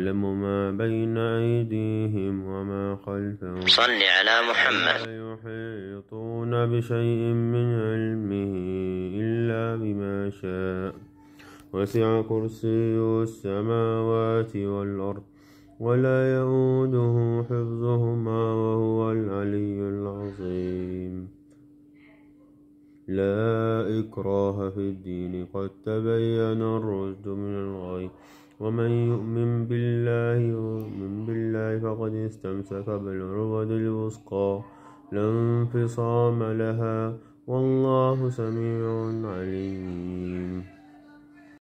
يعلم ما بين أيديهم وما خلفهم. صل على محمد. لا يحيطون بشيء من علمه إلا بما شاء. وسع كرسي السماوات والأرض ولا يؤوده حفظهما وهو العلي العظيم. لا إكراه في الدين قد تبين الرشد من الغي. ومن يؤمن بالله يؤمن بالله فقد استمسك بالعروة الوثقى. لا انفصام لها. والله سميع عليم.